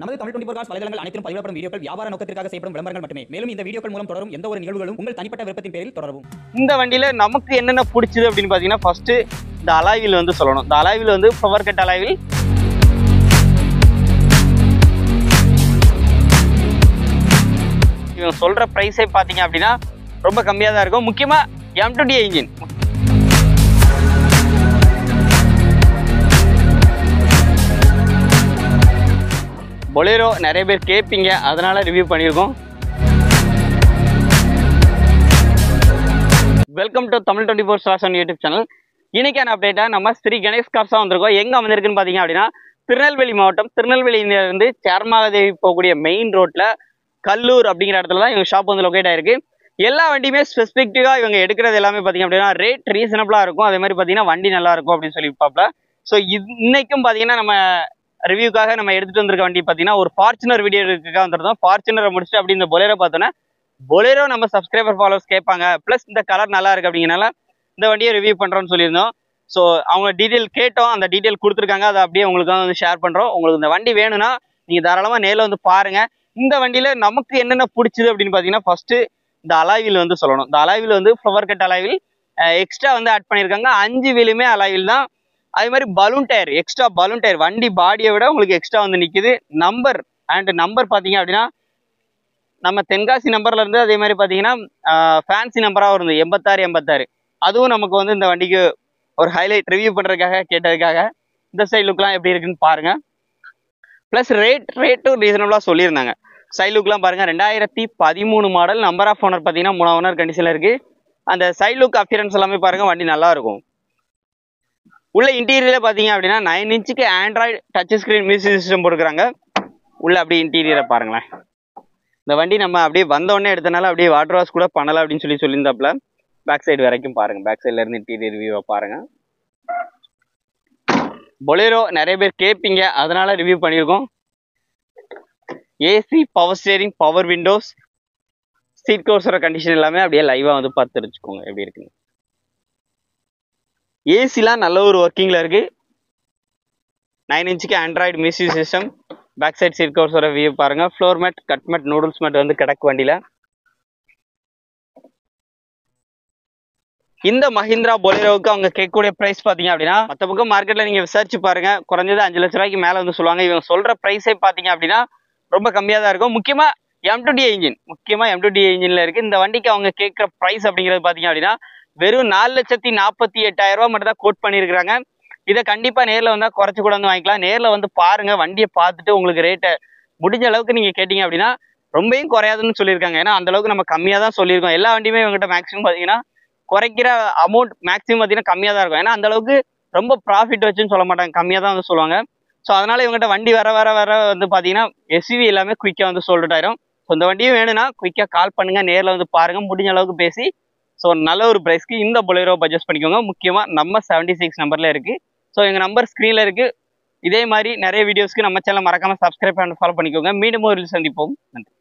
நமது Tamil twenty four வலைதளங்கள் அனைத்தும் பதிவிடப்படும் வீடியோக்கள் வியாபார நோக்கத்திற்காக செய்யப்படும் விளம்பரங்கள் மட்டுமே. மேலும் இந்த வீடியோக்கள் மூலம் தொடரும் எந்த ஒரு நிகழ்வுகளும் உங்கள் தனிப்பட்ட விருப்பத்தின் பேரில் தொடரவும். இந்த வண்டியில நமக்கு என்னென்ன பிடிச்சது அப்படின்னு பாத்தீங்கன்னா ஃபர்ஸ்ட் இந்த அலாயில் வந்து சொல்லணும். இந்த அலாயில் வந்து பவர் கட் அலாயில் இவங்க சொல்ற ப்ரைஸே பார்த்தீங்க அப்படின்னா ரொம்ப கம்மியாக தான் இருக்கும் முக்கியமாக எம் டுடி இன்ஜின் பொலேரோ நிறைய பேர் கேட்பீங்க அதனால ரிவ்யூ பண்ணியிருக்கோம். Welcome to Tamil twenty four stars on YouTube channel இன்னைக்கான அப்டேட்டா நம்ம ஸ்ரீ கணேஷ் கார்ஸா வந்திருக்கோம். எங்க வந்திருக்குன்னு பார்த்தீங்க அப்படின்னா திருநெல்வேலி மாவட்டம். திருநெல்வேலியிலேருந்து சேர்மாலதேவி போகக்கூடிய மெயின் ரோட்ல கல்லூர் அப்படிங்கிற இடத்துல தான் இவங்க ஷாப் வந்து லொக்கேட் ஆயிருக்கு. எல்லா வண்டியுமே ஸ்பெசிஃபிக்காக இவங்க எடுக்கிறது எல்லாமே பார்த்தீங்க அப்படின்னா ரேட் ரீசனபிளாக இருக்கும். அதே மாதிரி பார்த்தீங்கன்னா வண்டி நல்லா இருக்கும் அப்படின்னு சொல்லி பார்ப்பல ஸோ இன்னைக்கும் பார்த்தீங்கன்னா நம்ம ரிவ்யூக்காக நம்ம எடுத்துட்டு வந்திருக்க வண்டி பார்த்தீங்கன்னா ஒரு ஃபார்ச்சுனர் வீடியோ எடுக்கிறதுக்காக வந்திருந்தோம். ஃபார்ச்சுனரை முடிச்சுட்டு அப்படி இந்த பொலேரோ பார்த்தோன்னா பொலேரோ நம்ம சப்ஸ்கிரைபர் ஃபாலோவர்ஸ் கேட்பாங்க. ப்ளஸ் இந்த கலர் நல்லா இருக்கு அப்படிங்கிறனால இந்த வண்டியை ரிவ்யூ பண்ணுறோம்னு சொல்லியிருந்தோம். ஸோ அவங்க டீட்டெயில் கேட்டோம். அந்த டீட்டெயில் கொடுத்துருக்காங்க. அதை அப்படியே உங்களுக்கு வந்து ஷேர் பண்ணுறோம் உங்களுக்கு இந்த வண்டி வேணும்னா நீங்கள் தாராளமாக நேரில் வந்து பாருங்கள் இந்த வண்டியில் நமக்கு என்னென்ன பிடிச்சது அப்படின்னு பார்த்தீங்கன்னா ஃபஸ்ட்டு இந்த அலாயில் வந்து சொல்லணும். இந்த அலாயில் வந்து ஃப்ளவர் கட் அலாயில் எக்ஸ்ட்ரா வந்து ஆட் பண்ணியிருக்காங்க. அஞ்சு வீலுமே அலாயில் தான். அதே மாதிரி balloon tyre extra balloon tyre வண்டி பாடியை விட உங்களுக்கு எக்ஸ்ட்ரா வந்து நிற்குது நம்பர் அண்ட் நம்பர் பார்த்தீங்க அப்படின்னா நம்ம தென்காசி நம்பரில் இருந்து அதே மாதிரி பார்த்தீங்கன்னா ஃபேன்சி நம்பராக இருந்தது எண்பத்தாறு எண்பத்தாறு. அதுவும் நமக்கு வந்து இந்த வண்டிக்கு ஒரு ஹைலைட் ரிவ்யூ பண்ணுறதுக்காக கேட்டதுக்காக இந்த சைட் லுக்லாம் எப்படி இருக்குன்னு பாருங்கள் ப்ளஸ் ரேட் ரேட்டும் ரீசனபிளாக சொல்லியிருந்தாங்க. சைட் லுக்லாம் பாருங்கள் ரெண்டாயிரத்தி பதிமூணு மாடல் நம்பர் ஆஃப் ஓனர் பார்த்தீங்கன்னா மூணு ஓனர் கண்டிஷனில் இருக்குது அந்த சைட் லுக் அப்பியரன்ஸ் எல்லாமே பாருங்கள் வண்டி நல்லாயிருக்கும் உள்ள இன்டீரியரில் பார்த்தீங்க அப்படின்னா நைன் இன்ச்சுக்கு Android touch screen music system போட்டுக்கிறாங்க உள்ள அப்படியே இன்டீரியரை பாருங்களேன். இந்த வண்டி நம்ம அப்படியே வந்தோடனே எடுத்தனால அப்படியே வாட்டர் வாஷ் கூட பண்ணலாம் அப்படின்னு சொல்லி சொல்லியிருந்தாப்புல. பேக் சைடு வரைக்கும் பாருங்க. பேக் சைட்ல இருந்து இன்டீரியர் வியூவை பாருங்க. பொலேரோ நிறைய பேர் கேட்பீங்க அதனால ரிவ்யூ பண்ணியிருக்கோம். AC power steering power windows seat கோர்ஸோட condition எல்லாமே அப்படியே லைவாக வந்து பார்த்து தெரிஞ்சுக்கோங்க. எப்படி இருக்குங்க ஏசிலாம் நல்ல ஒரு ஒர்க்கிங்கில் இருக்கு. நைன் இன்ச்சுக்கு Android music system back side seat கவர்ஸோட view பாருங்க. Floor mat cut mat noodles mat வந்து கிடக்கு வண்டியில. இந்த மஹிந்திரா பொலிரோவுக்கு அவங்க கேட்கக்கூடிய பிரைஸ் பார்த்தீங்க அப்படின்னா மற்ற பக்கம் மார்க்கெட்டில் நீங்க விசாரிச்சு பாருங்க. குறைஞ்சது அஞ்சு லட்ச ரூபாய்க்கு மேலே வந்து சொல்லுவாங்க. இவங்க சொல்ற பிரைஸே பார்த்தீங்க அப்படின்னா ரொம்ப கம்மியாக தான் இருக்கும். முக்கியமாக எம் டு டி இன்ஜின் முக்கியமாக எம் டு டி இன்ஜினில் இருக்குது இந்த வண்டிக்கு அவங்க கேட்குற ப்ரைஸ் அப்படிங்கிறது பார்த்தீங்க அப்படின்னா வெறும் நாலு லட்சத்தி நாற்பத்தி எட்டாயிரம் ரூபாய் மட்டும் தான் கோட் பண்ணியிருக்காங்க இதை கண்டிப்பாக நேரில் வந்தால் குறைச்சி கூட வந்து வாங்கிக்கலாம். நேரில் வந்து பாருங்க வண்டியை பார்த்துட்டு உங்களுக்கு ரேட்டை முடிஞ்ச அளவுக்கு நீங்கள் கேட்டிங்க அப்படின்னா ரொம்பையும் குறையாதுன்னு சொல்லியிருக்காங்க. ஏன்னா அந்த அளவுக்கு நம்ம கம்மியாக தான் சொல்லியிருக்கோம். எல்லா வண்டியுமே இவங்ககிட்ட மேக்ஸிமம் பார்த்தீங்கன்னா குறைக்கிற அமௌண்ட் மேக்ஸிமம் பார்த்தீங்கன்னா கம்மியாக தான் இருக்கும். ஏன்னா அந்த அளவுக்கு ரொம்ப ப்ராஃபிட் வச்சுன்னு சொல்ல மாட்டாங்க. கம்மியாக தான் வந்து சொல்லுவாங்க. ஸோ அதனால் இவங்ககிட்ட வண்டி வர வர வர வந்து பார்த்தீங்கன்னா எஸ்யூவி எல்லாமே குயிக்காக வந்து சோல்ட் ஆயிரும். ஸோ இந்த வண்டியும் வேணும்னா குயிக்காக கால் பண்ணுங்கள் நேரில் வந்து பாருங்க. முடிஞ்ச அளவுக்கு பேசி ஸோ நல்ல ஒரு ப்ரைஸ்க்கு இந்த பொலேரோ பட்ஜெட் பண்ணிக்கோங்க. முக்கியமாக நம்ம செவன்டி சிக்ஸ் நம்பர்ல இருக்கு. ஸோ எங்கள் நம்பர் ஸ்க்ரீனில் இருக்கு. இதே மாதிரி நிறைய வீடியோஸ்க்கு நம்ம சேனல் மறக்காம சப்ஸ்கிரைப் அண்ட் ஃபாலோ பண்ணிக்கோங்க. மீண்டும் ஒரு சந்திப்போம். நன்றி.